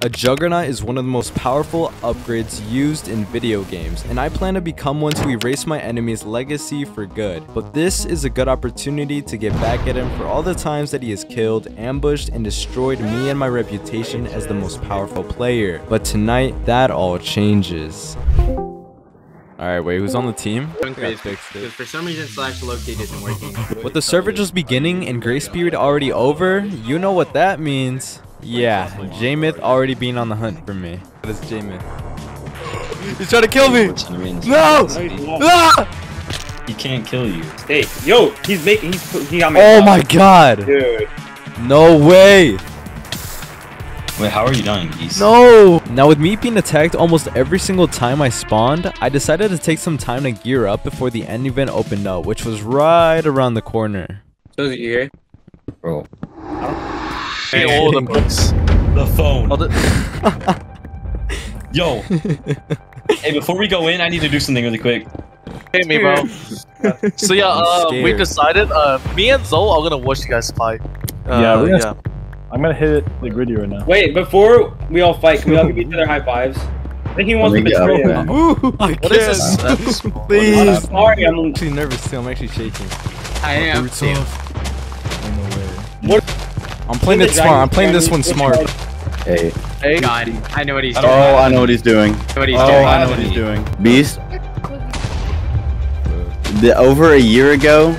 A Juggernaut is one of the most powerful upgrades used in video games, and I plan to become one to erase my enemy's legacy for good. But this is a good opportunity to get back at him for all the times that he has killed, ambushed, and destroyed me and my reputation as the most powerful player. But tonight, that all changes. Alright, wait, who's on the team? I think I fixed it. Because for some reason slash locate isn't working. With the server just beginning and grace period already over, you know what that means. Yeah, J-Myth already being on the hunt for me. That is J-Myth? He's trying to kill me! No! Ah! He can't kill you. Hey, yo, he's making, he's, he got me. Oh my god! Dude. No way! Wait, how are you dying, Geese? No! Now with me being attacked almost every single time I spawned, I decided to take some time to gear up before the end event opened up, which was right around the corner. So is it here? Bro. Hey, all the books. The phone. All the Yo. hey, before we go in, I need to do something really quick. Hey, me, bro. so yeah, uh, we decided. Uh, me and Zoe are gonna watch you guys fight. Uh, Yeah, we're gonna- yeah. I'm gonna hit the gritty right now. Wait, before we all fight, can we all give each other high fives? I think he wants to me get betray him. Ooh, I What is can't. Uh, I'm Please. sorry, I'm I'm actually nervous too. I'm actually shaking. I am. I'm playing the it smart. I'm playing this one smart. Hey. Hey, God, I know what he's oh, doing. Oh, I know what he's doing. what he's Oh, doing. I know what he's doing. Beast. The, over a year ago,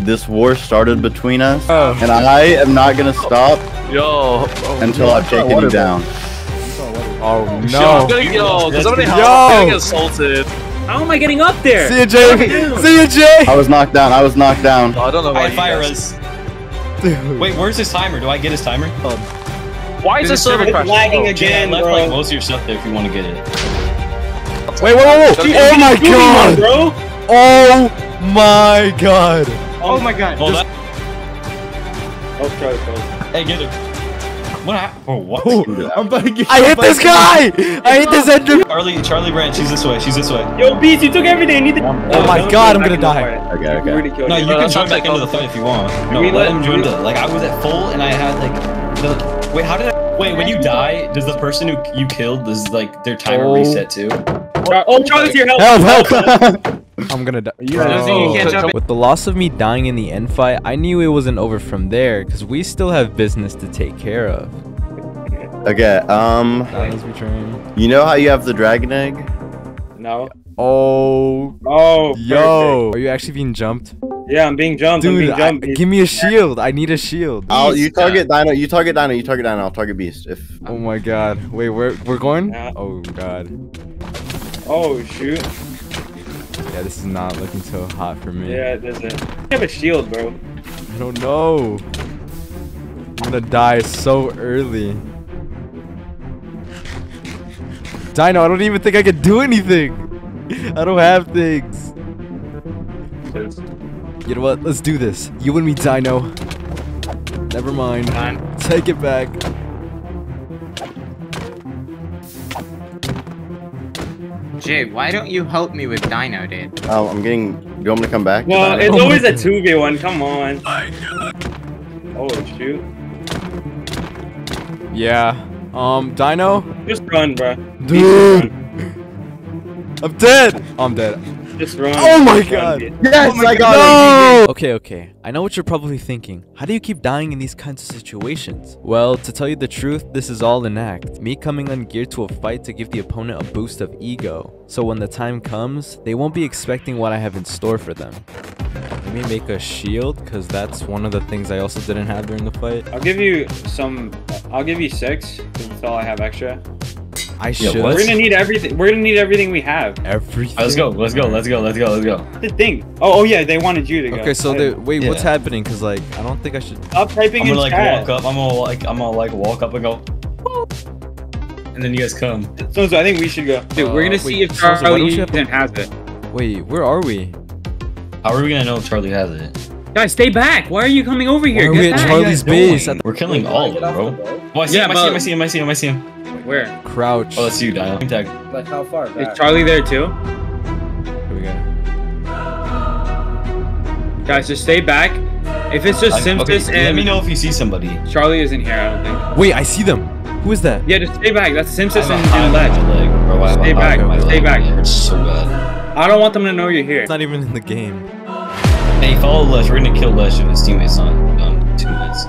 this war started between us, Oh. and I am not gonna stop Yo. until I've taken you down. Oh Shit, I'm no. gonna yo, cause I'm Yo. I'm gonna assaulted. How am I getting up there? See you, Jay. See you, Jay. I was knocked down. I was knocked down. I don't know why. had you fire guys- res. Dude. Wait, where's his timer? Do I get his timer? Um, Why is this server crashing? lagging Oh, again, I left bro. like most of your stuff there if you want to get it. Wait, whoa, whoa, whoa. Dude, Oh my Moving on, god. bro. Oh my god. Oh my god. Hold on. Oh, Charlie, Charlie. Hey, get him. What happened? Bro, what? I'm about to get I hit this guy. I hit this ender. Charlie, Charlie Branch, she's this way. She's this way. Yo, Beast, you took everything. I need to. Oh my god, I'm gonna die. Okay, okay. already No, you can jump back into the fight if you want. No, let let- him join the. Like, I was at full and I had like. The, wait, how did I. Wait, when you die, does the person who you killed, does like their timer Oh. reset too? Oh, Charlie's here. Help. Help, help. I'm gonna die. You Bro. guys- you can't jump in. With the loss of me dying in the end fight, I knew it wasn't over from there because we still have business to take care of. Okay, um, you know how you have the dragon egg? No. Oh, Oh, yo. Are you actually being jumped? Yeah, I'm being jumped. I'm Dude, being I, give me a shield. I need a shield. I'll, you Beast, target Dino. You target Dino. You target Dino. I'll target Beast. If Oh my god. Wait, we're, we're going? Yeah. Oh god. Oh shoot. Yeah, this is not looking so hot for me. Yeah, it doesn't. You have a shield, bro. I don't know. I'm gonna die so early. Dino, I don't even think I can do anything. I don't have things. You know what? Let's do this. You and me, Dino. Never mind. Take it back. Jay, why don't you help me with Dino, dude? oh, I'm getting. Do You want me to come back? to Well, it's Oh always a two v one. Come on. Oh shoot. Yeah. Um, Dino? Just run, bro. Dude. I'm dead. I'm dead. Just run. Oh my Just run, God. dude. Yes, oh I got No! Okay, okay. I know what you're probably thinking. How do you keep dying in these kinds of situations? Well, to tell you the truth, this is all an act. Me coming ungeared to a fight to give the opponent a boost of ego. So when the time comes, they won't be expecting what I have in store for them. Let me make a shield, because that's one of the things I also didn't have during the fight. I'll give you some. I'll give you six. 'cause that's all I have extra. I should. what? We're gonna need everything. We're gonna need everything we have. Everything. Let's go. Let's go. Let's go. Let's go. Let's go. The thing. Oh, oh yeah, they wanted you to go. Okay, so I- the, wait, what's happening? Because, like, I don't think I should... Stop typing I'm in gonna like chat. walk up. I'm gonna like I'm gonna like walk up and go. And then you guys come. So, so I think we should go. Dude, Uh, we're gonna wait, see if so- so why Charlie you have- even has it. Wait, where are we? How are we gonna know if Charlie has it? Guys, stay back. Why are you coming over Why here? are we at Charlie's base? We're killing all of them, bro. Oh, I see Yeah, him. I see him. I see him. I see him. I see him. Where? crouch. Oh, that's you, Dial. Tag. Like how far Is? Charlie there too? Here we go. Guys, just stay back. If it's just I- okay, Simpsons let me know if you see somebody. Charlie isn't here, I don't think. Wait, I see them. Who is that? Yeah, just stay back. That's Simpsons I'm and, a- and Ledge. my leg, bro. I have Stay back, on my stay leg. back. It hurts so bad. I don't want them to know you're here. It's not even in the game. Hey, follow Lesh. We're gonna kill Lesh if his teammate's on, done two minutes.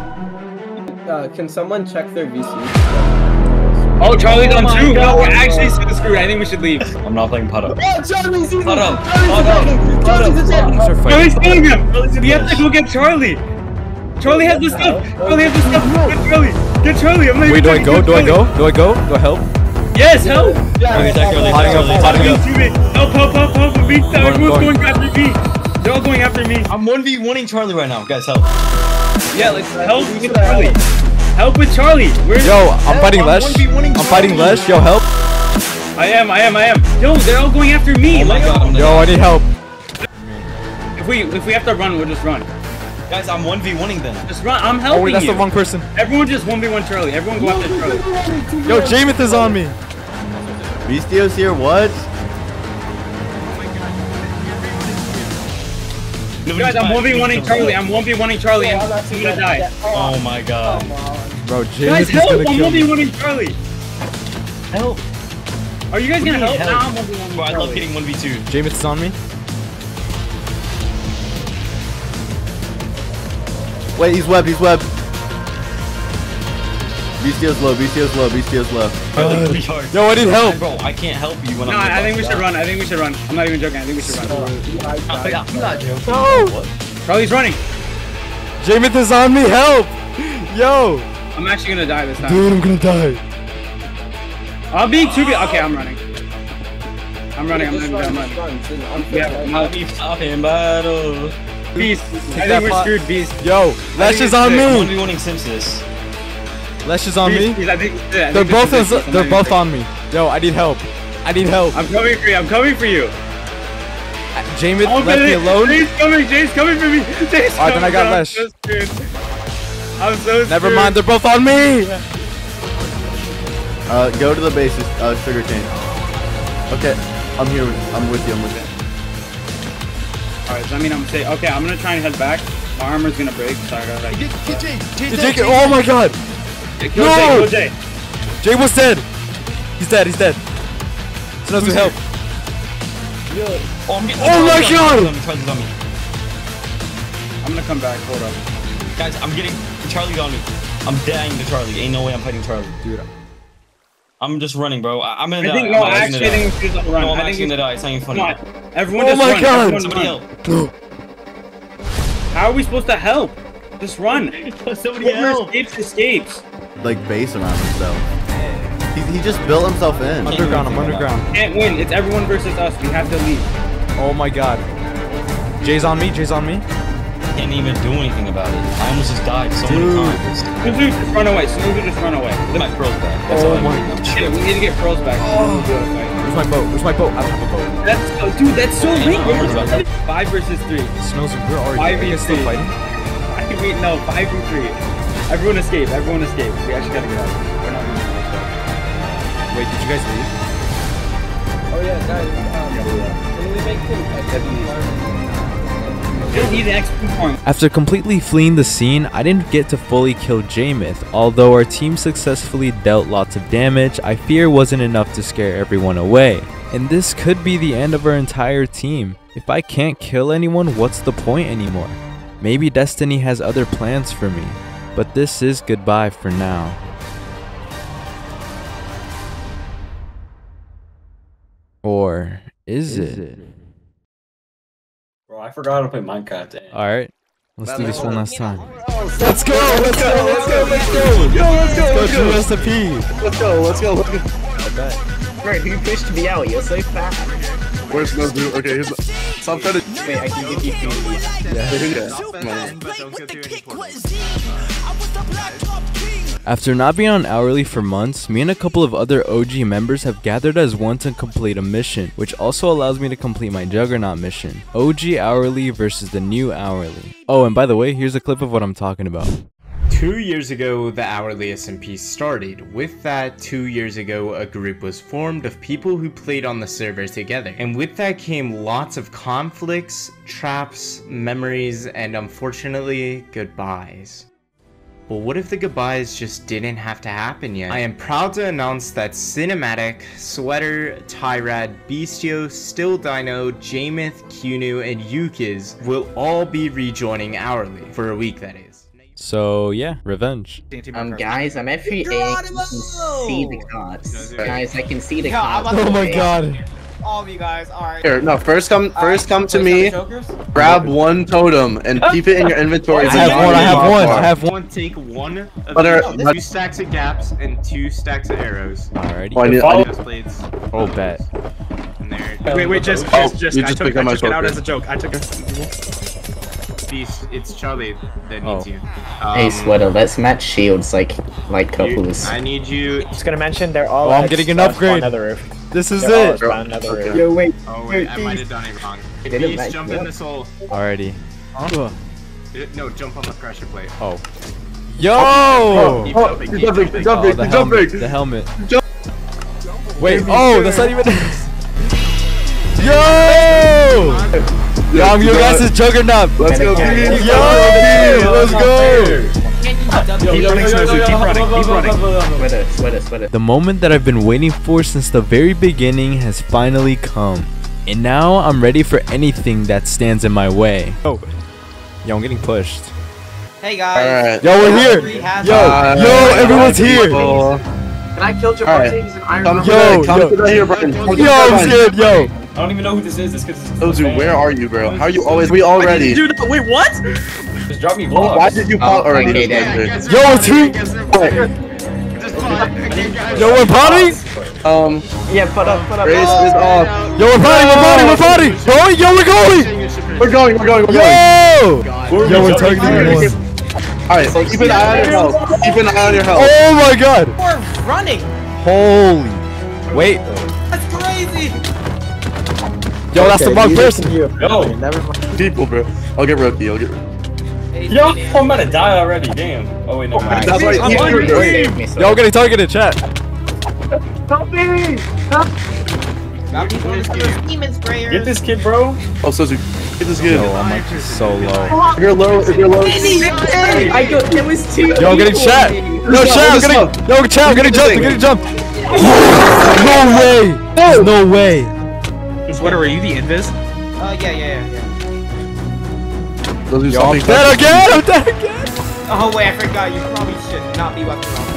Uh, can someone check their VC? Oh, Charlie's on my two. No, we're actually so screwed. I think we should leave. I'm not playing putt up. Oh, Charlie's season! Hold up, Charlie's hold up, attacking! Charlie's attacking! These are Charlie's fighting. killing him. We have to go get Charlie. Charlie has the stuff. Charlie has the stuff. Get Charlie. Get Charlie. I'm not Wait, even do I go? Do I go? Do I go? Do I help? Yes, help. Yeah, Okay, check your leg, Potting check up, your leg, potting check up. your leg. Help, help, help, help. Me. going, Everyone's going. going after me. They're all going after me. I'm 1v1ing Charlie right now. Guys, help. Yeah, let's help with Charlie. Help with Charlie. Where's Yo, I'm fighting I'm Lesh. I'm fighting Charlie. Lesh. Yo, help. I am, I am, I am. Yo, they're all going after me. Oh my god, I'm Yo, I need help. If we if we have to run, we'll just run. Guys, I'm 1v1ing them. Just run. I'm helping Oh wait, that's you. the wrong person. Everyone just one v one Charlie. Everyone go after Charlie. Yo, Jameth is on me. Beastio's here, what? Guys, I'm one v one Charlie. I'm one v one Charlie, and I'm gonna die. Oh my god. Bro, Guys, help! gonna I'm kill one v me. one Charlie. Help. Are you guys What gonna you help? mean Nah. I'm one v one Bro, I love Charlie. hitting 1v2. Jameth is on me. Wait, he's webbed, he's webbed. Beastio's low, Beastio's low, Beastio's low. I like uh, pretty hard. Yo, I need help. Bro, I can't help you when No, I'm. No, I think we should run. I think we should run. I'm not even joking. I think we should run. I'm not joking. No. Charlie's running. Jameth is on me. Help. Yo. I'm actually gonna die this time. Dude, I'm gonna die. I'm being too big. Okay, I'm running. I'm running. I'm running. I'm running. Yeah, Let me stop him, battle. Beast. I think we're screwed, Beast. Yo, Lesh is on it's me. 1v1ing Simpsons. Lesh is on me. Beast, I think, yeah, I They're both. this In, is- I'm they're both on me. Yo, I need help. I need help. I'm coming for you. I'm coming for you. Jameth Oh, left me alone. Jay's coming. Jay's coming for me. Jay's Alright, then I got I'm Lesh. so screwed. I'm so Never screwed. mind. They're both on me. Uh, go to the bases, uh, sugar cane. Okay, I'm here with, I'm with you, I'm with you. Alright, so I mean I'm safe. Okay, I'm gonna try and head back. My armor's gonna break, so I gotta like. Jake, oh my god. Go No! Jay, go Jay. Jay was dead. He's dead. He's dead. So let's help. Oh, I'm getting Oh my Charlie's on God! me, Charlie's on me. I'm gonna come back. Hold up. Guys, I'm getting Charlie's on me. I'm dying to Charlie. Ain't no way I'm fighting Charlie. Dude. I'm just running, bro. I- I'm I gonna die. think I'm no, actually actually, I gonna think we should just run. No, I'm I actually we- gonna die. It's not even funny. Come on, everyone Oh just my run. God! Everyone Somebody run. help. How are we supposed to help? Just run. Somebody Whoever help. escapes, escapes. Like base around himself. He, he just built himself in. Underground. I'm underground. Can't win. It's everyone versus us. We have to leave. Oh my god. Jay's on me. Jay's on me. Can't even do anything about it. I almost just died so Dude. many times. Snoozer, just run away. Snoozer, just run away. Look at my pearls back. That's Oh all I my need. I'm Shit, we need to get pearls back. Oh. Where's my boat? Where's my boat? I don't have a boat. That's oh, dude. That's so Yeah, late. I heard about that. Five versus three. Snows, where are you? Five Are you v still three. fighting? I wait, no, five and three. Everyone escape. Everyone escape. We actually gotta get out. We're not losing this fight. Wait, did you guys leave? Oh yeah, guys. Um, can we make him After completely fleeing the scene, I didn't get to fully kill Jameth. Although our team successfully dealt lots of damage, I fear wasn't enough to scare everyone away. And this could be the end of our entire team. If I can't kill anyone, what's the point anymore? Maybe Destiny has other plans for me. But this is goodbye for now. Or is it? Bro, I forgot how to play Minecraft. Alright, let's do this one last time. Oh, let's go, let's go, oh, let's go, let's go. Yo, let's go, let's go. recipe! Let's go, let's go, let's go. Right, who pushed me out? You're so fat. Where's no dude? Okay, here's the. So I'm trying to. Wait, I can give you food. After not being on hourly for months, me and a couple of other OG members have gathered as one to complete a mission, which also allows me to complete my Juggernaut mission. OG hourly versus the new hourly. Oh, and by the way, here's a clip of what I'm talking about. Two years ago, the hourly SMP started. With that, two years ago, a group was formed of people who played on the server together. And with that came lots of conflicts, traps, memories, and unfortunately, goodbyes. But what if the goodbyes just didn't have to happen yet? I am proud to announce that Cinematic, Sweater, Tyrad, Beastio, Still Dino, Jameth, Kunu, and Yukiz will all be rejoining hourly for a week that is. So yeah, revenge. Um, guys, I'm actually A. I can see the cards. Guys, I can see the Yeah, I'm cards. about Oh my Okay. god. All of you guys, alright. Here, no, first come first come to Play me, some grab one totem, and keep it in your inventory. I have one. I have one. I have one. One take one of But there- these, two stacks of gaps and two stacks of arrows. Alrighty. Oh, I need, I need, blades. Oh bet. And there. Wait, wait, just, Oh, just, just. you I just took, I took it out as a joke. I took it. Beast, it's Charlie that Oh. needs you. Hey, Um, Sweater, let's match shields like like you- couples. I need you. Just gonna mention they're all. Oh, I'm getting an upgrade. Another roof. This is They're all it. at spawn Netherroof. Yo, wait. Oh wait, I might have done it wrong. Did it Beast, match jump you in up? the soul. Alrighty. Uh, No, jump on the pressure plate. Oh. Yo! Keep oh, jumping, you're jumping, jumping. you're Oh, jumping, the you're helmet. jumping. The helmet. Jump. Wait. Oh, that's not even. Yo, I'm your guys' juggernaut. Let's go, Beast. Yo! Let's go! Keep running, Snowsuit. Keep running. Keep running. Sweater, sweater, sweater. The moment that I've been waiting for since the very beginning has finally come. And now I'm ready for anything that stands in my way. Oh. Yo, I'm getting pushed. Hey guys. Alright. Yo, we're here! Yo, Uh, yo, everyone's here! Can I kill Alright. and Iron Come to Yo, yo. to the here, Brian. Come to the Yo, I'm front. scared, yo! I don't even know who this is. This kid's Ozu, where are you, bro? How are you always? We already. Dude, wait, what? Just drop me Oh, vlogs. why did you pop Oh, already? okay, This then. Yo, it's who? Just fine. Okay. Yo, we're potting? Um, Yeah, put up, put up. race is off. Yo, we're potting, we're potting, we're potting! Going, yo, we're going! We're going, we're going, we're going. Yo! Yo, we're targeting Alright, one. Alright, so keep an eye on your health. Keep an eye on your health. Oh my god! We're running. Holy. Wait. That's crazy. Yo, that's the wrong person. Yo, People, bro. I'll get rookie. I'll get rookie. yo, I'm about to die already. Damn. Oh wait, no. mind. That's why I'm on your team. Yo, I'm getting targeted, chat. Demon sprayers. Get this kid, bro. Oh, so get this good. Yo, I'm like so low. If you're low, if you're low. I go. There was two. Yo, I'm getting chat. Yo, chat, I'm getting. Yo, chat, I'm getting jumped. I'm getting jumped. No way. There's no way. Sweater, are you the invis? Uh, yeah, yeah, yeah, yeah. They'll do Yo, I'm dead again. I'm dead again. Oh wait, I forgot. You probably should not be weapon wrong.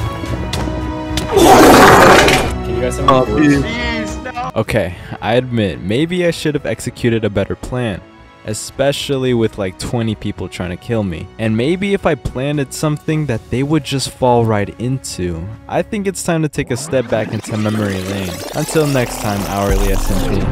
Can you guys send me Uh, boards? Okay, I admit, maybe I should have executed a better plan. Especially with like 20 people trying to kill me. And maybe if I planted something that they would just fall right into. I think it's time to take a step back into memory lane. Until next time, Hourly SMP.